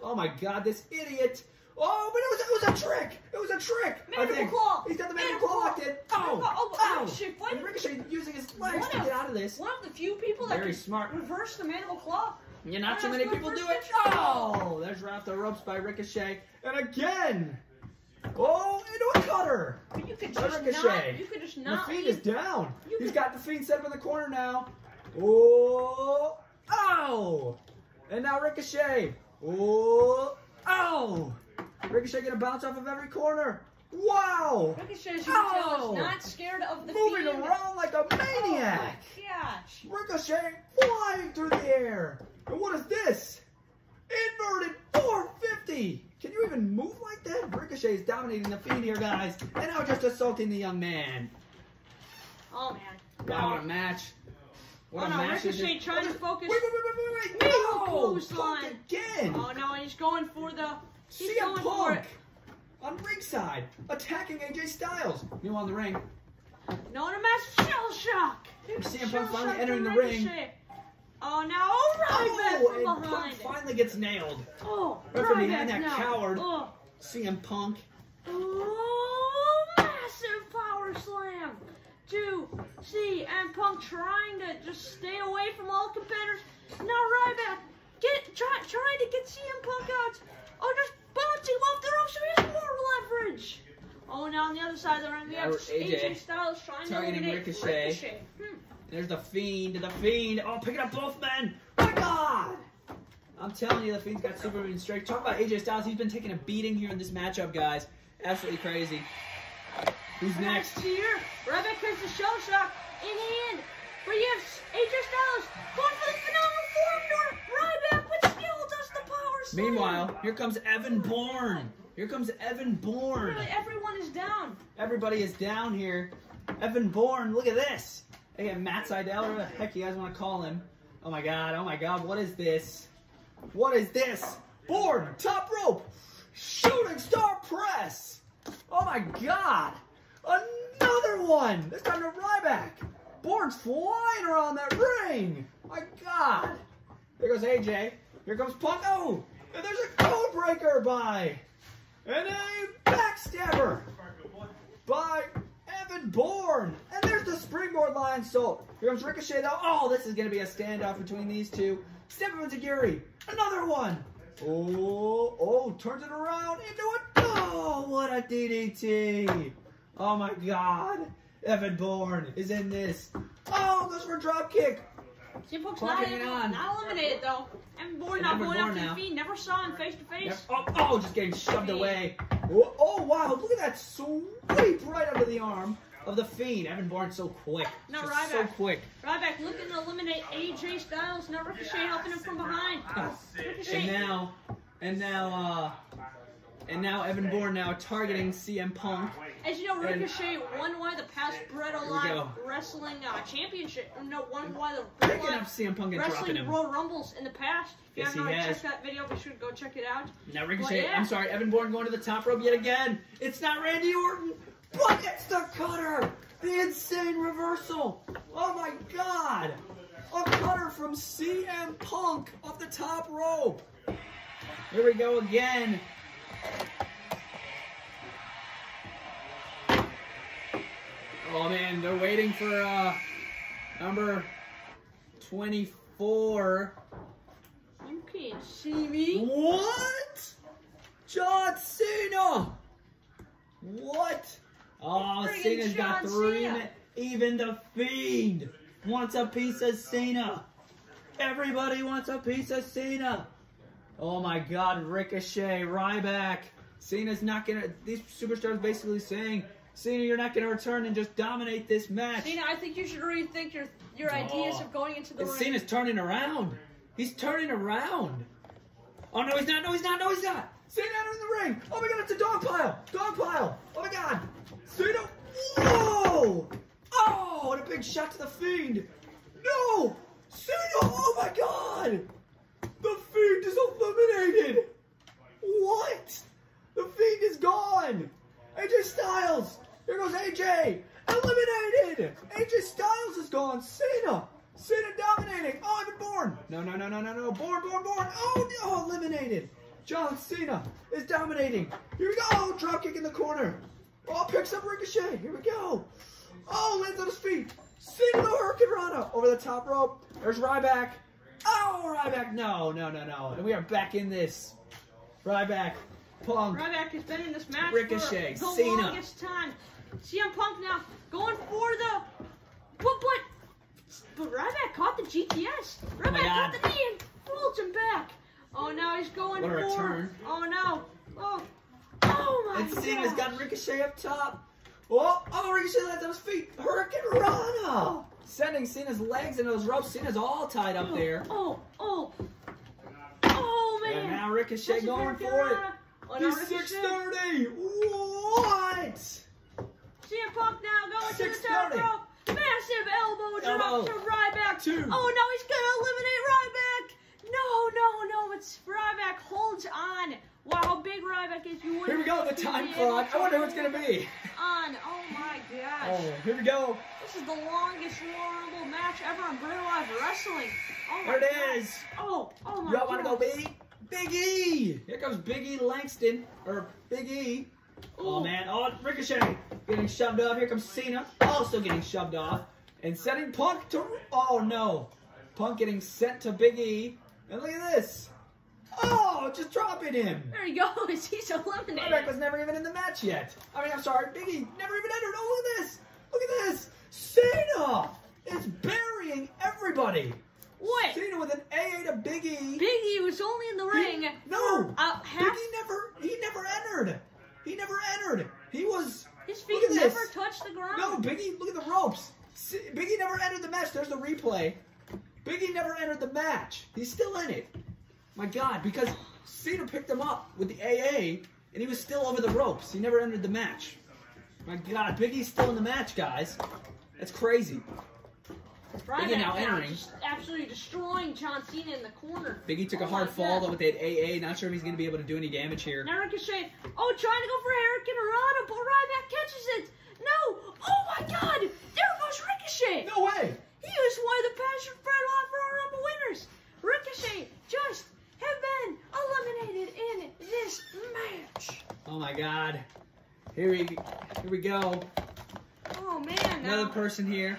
Oh my god, this idiot. Oh, but it was, it was a trick. It was a trick. Mandible claw. He's got the Mandible mandible claw locked in. Mandible Oh, claw. Oh, but ow. Ricochet And Ricochet using his legs One to of- get out of this. One of the few people that Very can smart. reverse the mandible claw. Yeah, not too many people do it. Oh, there's right off the ropes by Ricochet. And again. Oh, into a cutter. But you could just Ricochet. not. You could just The not. Fiend leave- is down. You He's could- got the Fiend set up in the corner now. Oh, oh. And now Ricochet. Oh, oh. Ricochet gonna bounce off of every corner. Wow. Ricochet, as you can tell, Ow. not scared of the Moving fiend. around like a maniac! Oh my gosh. Ricochet flying through the air. And what is this? Inverted 450. Can you even move like that? Ricochet is dominating the Fiend here, guys. And now just assaulting the young man. Oh man. Wow, what a match. What Oh, a no, match. Ricochet trying to focus. Wait, wait, wait, wait, wait. No! clothesline. Again. Oh no, and he's going for the. He's CM going for it. on ringside, attacking AJ Styles. Meanwhile, in the ring, No, and a massive shell shock. CM Punk finally entering the ring. Ricochet. Oh, now oh, Ryback oh, from and behind. Punk finally gets nailed. Oh, Right from behind that now. coward. Oh. CM Punk. Oh, massive power slam to CM Punk trying to just stay away from all competitors. Now Ryback get try, trying to get CM Punk out. Oh, just bouncing off the ropes so he has more leverage. Oh, now on the other side of the ring we have Now AJ AJ Styles trying to targeting eliminate Ricochet. Hmm. There's the Fiend, the Fiend. Oh, picking up both men. My God. I'm telling you, the Fiend's got superhuman strength. Talk about AJ Styles. He's been taking a beating here in this matchup, guys. Absolutely crazy. Who's next? Here, Ryback has the shell shock in hand. But you have AJ Styles going for the phenomenal forearm. Ryback, but still does the power slam. Meanwhile, here comes Evan Bourne. Here comes Evan Bourne. Really, everyone is down. Everybody is down here. Evan Bourne, look at this. Hey, Matt Sydal, whatever the heck you guys want to call him. Oh my god, oh my god, what is this? What is this? Board, top rope, shooting star press. Oh my god, another one. This time to Ryback. Bourne's flying around that ring. My god. There goes AJ. Here comes Punk. Oh, and there's a code breaker by. And a backstabber by Evan Bourne. And there's the springboard line. So here comes Ricochet though. Oh, this is going to be a standoff between these two. Step up enzuigiri. Another one. Oh, oh, turns it around into a. Oh, what a DDT. Oh my god. Evan Bourne is in this. Oh, goes for a drop kick. Punk's not, on. not eliminated though. Evan Bourne not going after the feed. Never saw him face to face. Yep. Oh, oh, just getting shoved away. Oh, oh, wow, look at that sweep right under the arm of the Fiend. Evan Bourne's so quick. No, Just Ryback. so quick. Ryback looking to eliminate AJ Styles. Now Ricochet helping him from behind. Ricochet. And now, and now, uh, and now Evan Bourne now targeting CM Punk. As you know, Ricochet won one of the past Bretto Live. Wrestling uh, Championship. No, won one of the Bread Picking up Alive CM Punk and Wrestling him. Royal Rumbles in the past. If you Yes, haven't already checked that video, be sure to go check it out. Now Ricochet, yeah. I'm sorry, Evan Bourne going to the top rope yet again. It's not Randy Orton, but it's the cutter. The insane reversal. Oh my god. A cutter from CM Punk off the top rope. Here we go again. Oh man, they're waiting for uh number 24. You can't see me. What? John Cena! What? Oh, Cena's got three. Cena. Even the Fiend wants a piece of Cena. Everybody wants a piece of Cena. Oh my God, Ricochet, Ryback. Cena's not gonna. These superstars basically saying, Cena, you're not gonna return and just dominate this match. Cena, I think you should rethink your your ideas Oh. of going into the And ring. Cena's turning around. He's turning around. Oh no, he's not. No, he's not. No, he's not. Cena in the ring. Oh my god, it's a dog pile. Dog pile. Oh my god. Cena. Whoa. Oh, a big shot to the fiend. No. Cena. Oh my god. Fiend is eliminated. What? The fiend is gone. AJ Styles. Here goes AJ. Eliminated. AJ Styles is gone. Cena. Cena dominating. Oh, Evan Bourne. No, no, no, no, no, no. Bourne, Bourne, Bourne. Oh, no. Eliminated. John Cena is dominating. Here we go. Oh, drop kick in the corner. Oh, picks up Ricochet. Here we go. Oh, lands on his feet. Cena the Hurricanrana over the top rope. There's Ryback. Oh, Ryback. No, no, no, no. And we are back in this. Ryback. Punk. Ryback has been in this match Ricochet, for the Cena. longest time. CM Punk now going for the but but but Ryback caught the GTS. Oh Ryback my caught the knee and folds him back. Oh now he's going What a for return. Oh no. Oh oh my god. And Cena's God. got Ricochet up top. Oh, oh, Ricochet lands on his feet. Hurricane Rana. Sending Cena's legs into those ropes. Cena's all tied up oh, there. Oh oh oh man. And now Ricochet That's going for it. Oh, no, He's 630. What? CM Punk now going to the 630. top rope. Massive elbow drop Elbow. to Ryback. Two. Oh no, he's gonna eliminate Ryback. No, no, no, it's Ryback holds on. Wow, how big Ryback is. You Here we go, the time clock. I wonder who it's going to be. On. Oh my gosh. Oh, here we go. This is the longest Royal Rumble match ever on Bretto Live Wrestling. Oh my There it God. is. Oh, oh my Y'all want to go big? Big E. Here comes Big E Langston. Or Big E. Oh, man. Oh, Ricochet getting shoved off. Here comes Cena. Also getting shoved off. And sending Punk to... Oh, no. Punk getting sent to Big E. And look at this. Oh, just dropping him. There he goes. He's eliminated. Ryback was never even in the match yet. I mean, I'm sorry, Biggie never even entered. Oh, look at this. Look at this. Cena is burying everybody. What? Cena with an AA to Big Biggie Big E was only in the ring. He- no. Uh, Big half, E never, he never entered. He never entered. He was, his look feet never touched the ground. No, Biggie, look at the ropes. Biggie never entered the match. There's the replay. Biggie never entered the match. He's still in it. My God, because Cena picked him up with the AA, and he was still over the ropes. He never entered the match. My God, Big E's still in the match, guys. That's crazy. Biggie now entering. absolutely destroying John Cena in the corner. Biggie took a Oh hard fall though with that AA. Not sure if he's going to be able to do any damage here. Now Ricochet, oh, trying to go for Eric Hurricane Rana, but Ryback catches it. No! Oh my God! There goes Ricochet. No way. He was one of the Passion Fred Live Royal Rumble winners. Ricochet just have been eliminated in this match. Oh my God. Here we, here we go. Oh man! Another person here.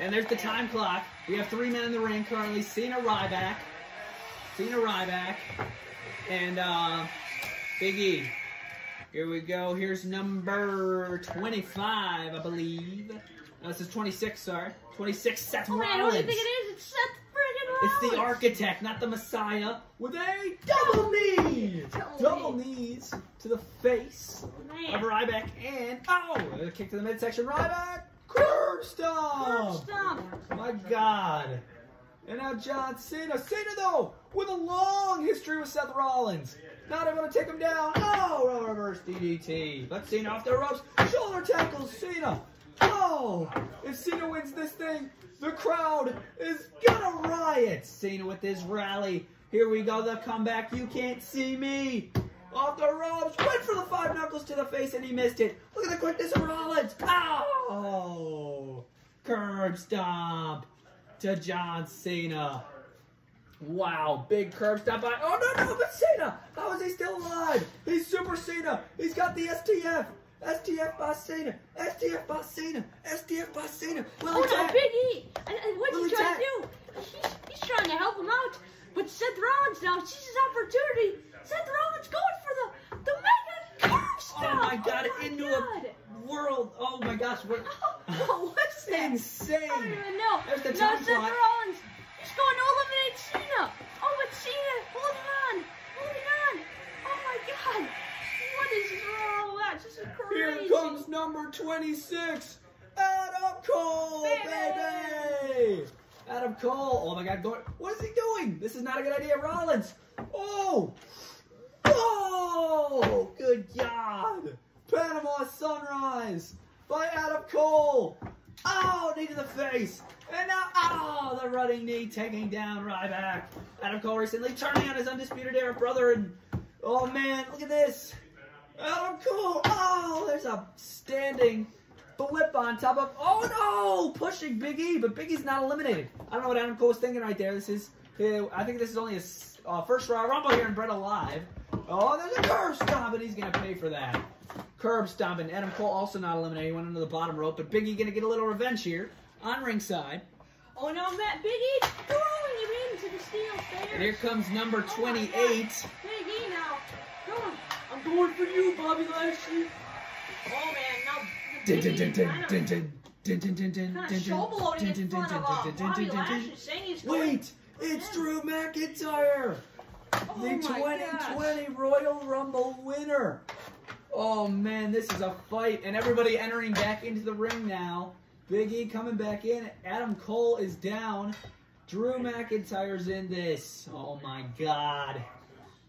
And there's the time clock. We have three men in the ring currently. Cena Ryback. Cena Ryback. And uh, Big E. Here we go. Here's number 25, I believe. No, this is 26, sorry. 26, Seth oh Rollins. do you think it is? It's Seth friggin' Rollins. It's the architect, not the Messiah, with a double knee. Double Double knee. knees to the face Man. of Ryback and oh, a kick to the midsection. Ryback, curb Curb stomp. stomp. My God. And now John Cena. Cena though, with a long history with Seth Rollins. Not able to take him down. Oh, reverse DDT. But Cena off the ropes. Shoulder tackles Cena. Oh, if Cena wins this thing, the crowd is gonna riot. Cena with his rally. Here we go, the comeback. You can't see me. Off the ropes. Went for the five knuckles to the face and he missed it. Look at the quickness of Rollins. Oh, curb stomp to John Cena. Wow, big curb stomp by. Oh no, no, but Cena! How is he still alive? He's Super Cena. He's got the STF. STF Cena. STF Cena. STF by Cena. Oh Willie no. Big E! And, and what's Willie he trying Tack. to do? He's, he's trying to help him out. But Seth Rollins now sees his opportunity. Seth Rollins going for the the mega curve Oh stomp. my God! Oh, my into God. a world. Oh my gosh! What? Oh, what's that? Insane. I don't even know. There's the now Seth. Rollins, he's going to eliminate Cena. Oh, but Cena holding on, holding on. Oh my God! This is crazy. Here comes number 26, Adam Cole, Baby! baby! Adam Cole. Oh my God, go, what is he doing? This is not a good idea, Rollins. Oh! Oh! Good God! Panama Sunrise by Adam Cole. Oh, knee to the face. And now, oh, the running knee taking down Ryback. Adam Cole recently turning on his undisputed era brother. And, oh man, look at this. Adam Cole. Oh, there's a standing flip on top of. Oh no, pushing Big E, but Big E's not eliminated. I don't know what Adam Cole was thinking right there. This is, I think this is only a, uh, first Royal Rumble here in Bretto Live. Oh, there's a curb stomp, and he's gonna pay for that. Curb stomping. Adam Cole also not eliminated. He went under the bottom rope, but Biggie gonna get a little revenge here on ringside. Oh no, Matt Biggie throwing him into the steel stairs. And here comes number Oh 28. Biggie now. Go on. I'm going for you, Bobby Lashley. Oh man, now uh. Wait, it's Drew McIntyre, Oh the 2020 Royal Rumble winner. Oh man, this is a fight, and everybody entering back into the ring now. Big E coming back in. Adam Cole is down. Drew McIntyre's in this. Oh my God.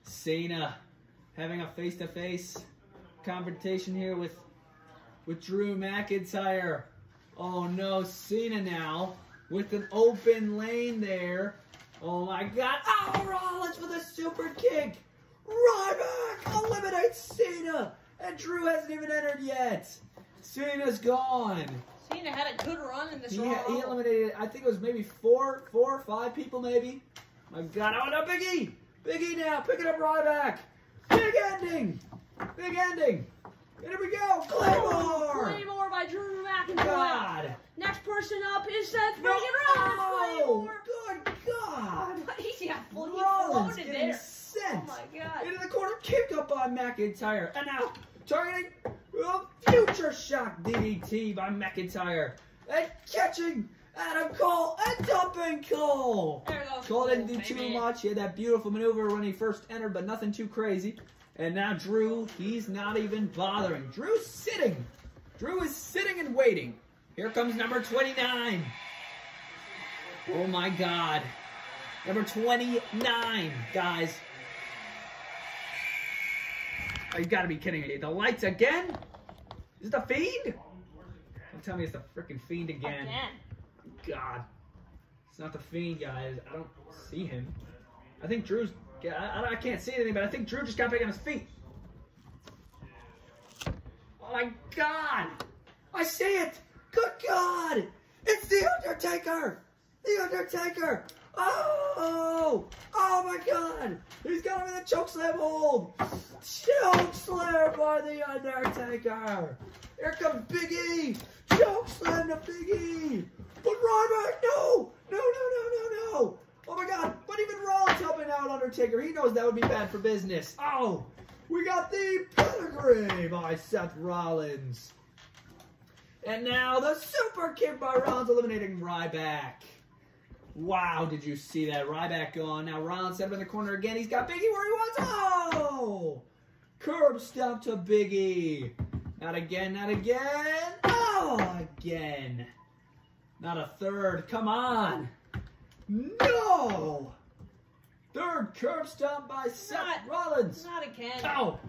Cena having a face-to-face confrontation here with with Drew McIntyre. Oh no, Cena now with an open lane there. Oh my God! Oh Rollins with a super kick. Ryback eliminates Cena, and Drew hasn't even entered yet. Cena's gone. Cena had a good run in this He, he eliminated, I think it was maybe four, four or five people, maybe. My God! Oh no, Biggie! Biggie now, picking up Ryback. Big ending. Big ending. And here we go, Claymore. Oh, Claymore by Drew McIntyre. God. Next person up is Seth No. Rollins. Oh, good God. He got Rollins getting there. sent Oh my God. into the corner, kick up by McIntyre, and now targeting a future shock DDT by McIntyre, and catching and dumping Cole. There goes Cole didn't do too much. He had that beautiful maneuver when he first entered, but nothing too crazy. And now Drew, he's not even bothering. Drew's sitting. Drew is sitting and waiting. Here comes number 29. Oh my God. Number 29, guys. Oh, you gotta be kidding me. The lights again? Is it the Fiend? Don't tell me it's the freaking Fiend again. Again. God. It's not the Fiend, guys. I don't see him. I think Drew's. I, I, can't see anything, but I think Drew just got back on his feet. Oh my God! I see it! Good God! It's The Undertaker! The Undertaker! Oh! Oh my God! He's got him in the chokeslam hold! Chokeslam by The Undertaker! Here comes Big E! Chokeslam to Big E! But Ryback, no! No, no, no, no, no! Oh my God! But even Rollins helping out Undertaker. He knows that would be bad for business. Oh! We got the pedigree by Seth Rollins. And now the super kick by Rollins eliminating Ryback. Wow, did you see that? Ryback gone. Now Rollins set him in the corner again. He's got Biggie where he wants. Oh! Curb stomp to Biggie. Not again, not again. Oh, again. Not a third. Come on. No! Third curb stomp by Seth Not- Rollins. Not again. Oh!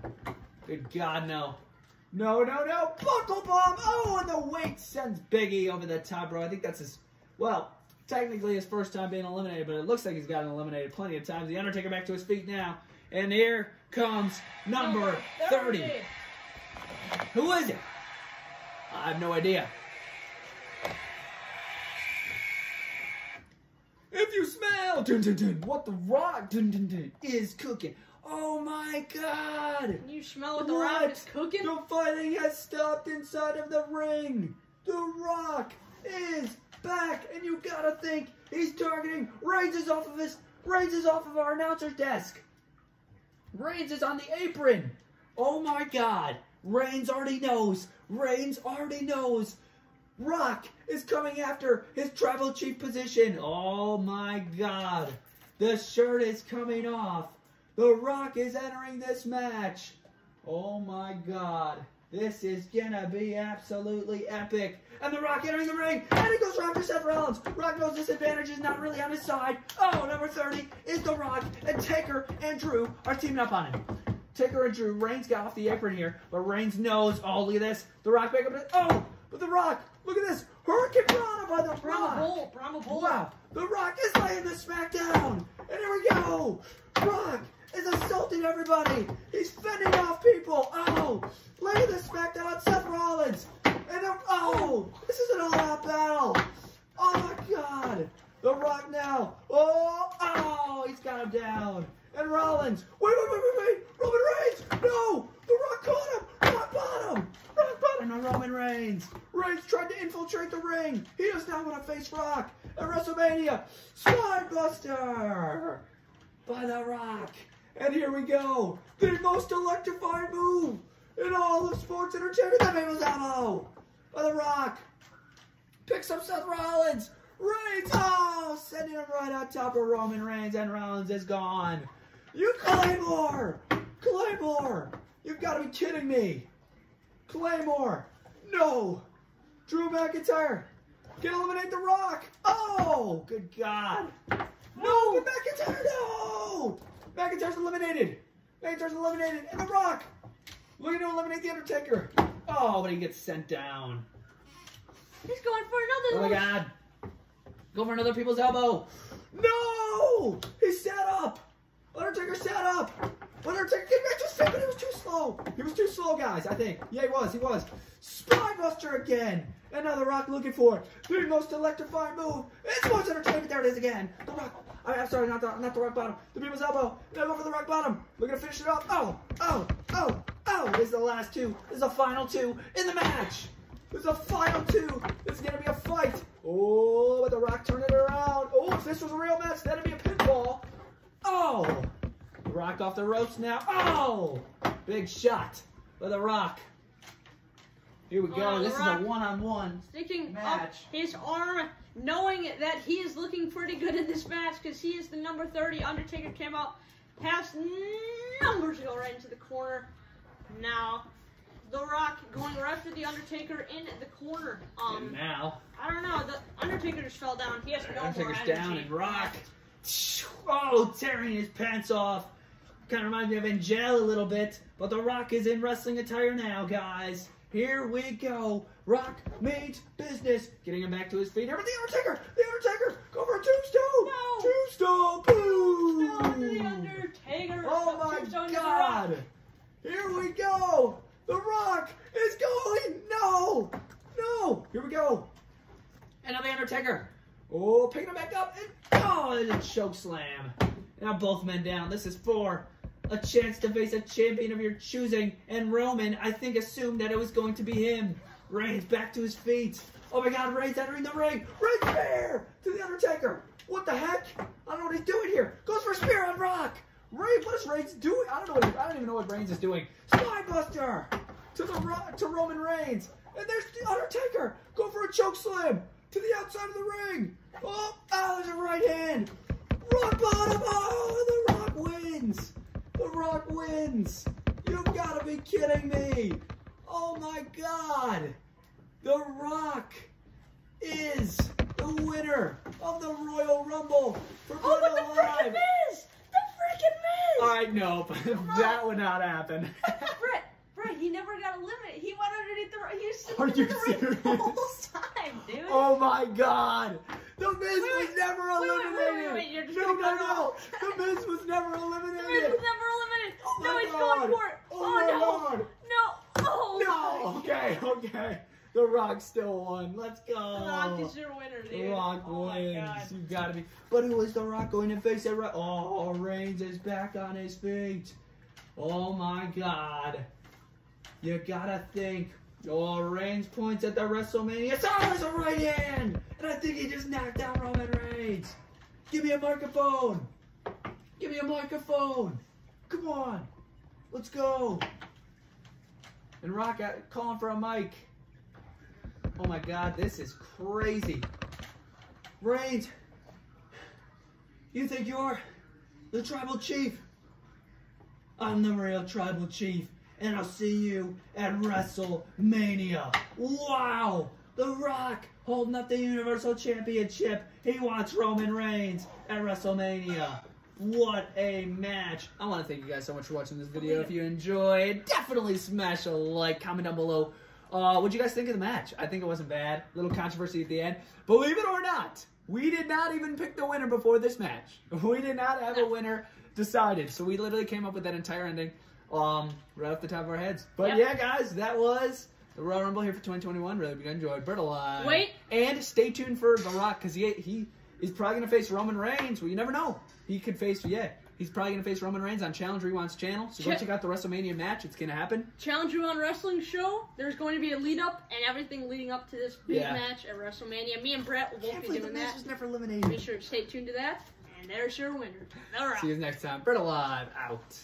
Good God, no. No, no, no. Buckle bomb. Oh, and the weight sends Biggie over the top row. I think that's his, well, technically his first time being eliminated, but it looks like he's gotten eliminated plenty of times. The Undertaker back to his feet now. And here comes number 30. Who is it? I have no idea. If you smell dun, dun, dun, what the rock dun, dun, dun, is cooking. Oh my god! Can you smell what the rock is cooking? The fighting has stopped inside of the ring. The Rock is back, and you gotta think he's targeting Reigns is off of his Reigns is off of our announcer's desk. Reigns is on the apron. Oh my God! Reigns already knows. Reigns already knows. Rock is coming after his tribal chief position. Oh my God! The shirt is coming off. The Rock is entering this match. Oh my God. This is gonna be absolutely epic. And The Rock entering the ring. And it goes Rock to Seth Rollins. Rock knows this advantage is not really on his side. Oh, number 30 is The Rock. And Taker and Drew are teaming up on him. Taker and Drew. Reigns got off the apron here. But Reigns knows. Oh, look at this. The Rock back up. Oh, but The Rock. Look at this. Hurricanrana by The Brahma Rock. Bull. Brahma Bull. Wow, The Rock is laying the smackdown. And here we go. Rock is assaulting everybody. He's fending off people. Oh, laying the smackdown on Seth Rollins. And then, oh, this is an all-out battle. Oh my God. The Rock now. Oh, oh, he's got him down and Rollins. Wait, wait, wait, wait, wait. Roman Reigns. No. The Rock caught him. Rock bottom. Rock bottom on Roman Reigns. Reigns tried to infiltrate the ring. He does not want to face Rock at WrestleMania. Spinebuster by The Rock. And here we go. The most electrifying move in all of sports entertainment. The famous elbow by The Rock. Picks up Seth Rollins. Reigns, oh, sending him right on top of Roman Reigns, and Rollins is gone. You Claymore! Claymore! You've got to be kidding me! Claymore! No! Drew McIntyre! Can eliminate The Rock! Oh! Good God! No! McIntyre! No! McIntyre's eliminated! McIntyre's eliminated! And The Rock! Looking to eliminate The Undertaker! Oh, but he gets sent down. He's going for another Oh my. God! Go for another people's elbow! No! He set up! Undertaker set up! Undertaker get back to feet, but he was too slow. He was too slow, guys, I think. Yeah, he was, he was. Spinebuster again! And now The Rock looking for it. The most electrifying move. It's most Entertainment. There it is again. The Rock. I, I'm sorry, not the, not the Rock Bottom. The People's Elbow. Now go for the Rock Bottom. We're to finish it off. Oh, oh, oh, oh. This is the last two. This is the final two in the match. This is the final two. This is to be a fight. Oh, but The Rock turned it around. Oh, if this was a real match, that'd be a pinfall. Oh. The Rock off the ropes now. Oh. Big shot by The Rock. Here we go. The this is a one-on-one. Sticking up Match. his arm, knowing that he is looking pretty good in this match because he is the number 30. Undertaker came out past numbers go right into the corner. Now, The Rock going right for the Undertaker in the corner. And Um, now, I don't know. The Undertaker just fell down. He has no more Undertaker's energy. down and Rock. Oh, tearing his pants off. Kind of reminds me of Angel a little bit, but The Rock is in wrestling attire now, guys. Here we go. Rock means business. Getting him back to his feet. Here, but the Undertaker, the Undertaker, go for a tombstone. No. Tombstone. Boom. Under the Undertaker. Oh my Tombstone to The Rock. God! Here we go! The Rock is going! No! No! Here we go! And now the Undertaker. Oh, picking him back up. And, oh, and a choke slam. Now both men down. This is for a chance to face a champion of your choosing. And Roman, I think, assumed that it was going to be him. Reigns back to his feet. Oh my God, Reigns entering the ring. Reigns spear to the Undertaker. What the heck? I don't know what he's doing here. Goes for a spear on Rock. Reigns, what is Reigns doing? I don't know. What he, I don't even know what Reigns is doing. Spinebuster to the to Roman Reigns, and there's the Undertaker. Go for a choke slam to the outside of the ring. Oh, oh, there's a right hand. Rock bottom. Oh, the Rock wins. The Rock wins. You've got to be kidding me. Oh my God. The Rock is the winner of the Royal Rumble for Oh, but the freaking. Miz! The freaking Miz! I know, but that would not happen. Brett, Brett, he never got eliminated. He went underneath the ring. He was Are you the ring the whole time, dude. oh my God! The Miz was wait, never wait, wait, eliminated. wait, wait, you're just no, no, no! The Miz was never eliminated. The Miz was never eliminated. Oh no, he's God. going for it. Oh Oh, no. God. No. Oh, No. Okay. Okay. The Rock still won. Let's go. The Rock is your winner, The. Rock oh wins. You gotta be. But who is The Rock going to face? At Ra- oh, Reigns is back on his feet. Oh my God. You gotta think. Oh, Reigns points at the WrestleMania. Oh, there's a right hand. And I think he just knocked out Roman Reigns. Give me a microphone. Give me a microphone. Come on. Let's go. And Rock uh, calling for a mic. Oh my God, this is crazy. Reigns, you think you're the tribal chief? I'm the real tribal chief, and I'll see you at WrestleMania. Wow! The Rock holding up the Universal Championship. He wants Roman Reigns at WrestleMania. What a match! I want to thank you guys so much for watching this video. If you enjoyed, definitely smash a like, comment down below. Uh, what do you guys think of the match? I think it wasn't bad. little controversy at the end. Believe it or not, we did not even pick the winner before this match. We did not have a winner decided. So we literally came up with that entire ending um, right off the top of our heads. But Yep. yeah, guys, that was the Royal Rumble here for 2021. Really hope you enjoyed. Bretto Live. Wait. And stay tuned for The Rock because he, he is probably going to face Roman Reigns. Well, you never know. He could face, yeah, He's probably gonna face Roman Reigns on Challenge Rewind's channel. So go Check- check out the WrestleMania match. It's gonna happen. Challenge Rewind Wrestling show. There's going to be a lead up and everything leading up to this big Yeah. match at WrestleMania. Me and Brett will both Can't be believe the doing match that. was never eliminated. Be sure to stay tuned to that. And there's your winner. All right. See you next time. Bretto Live out.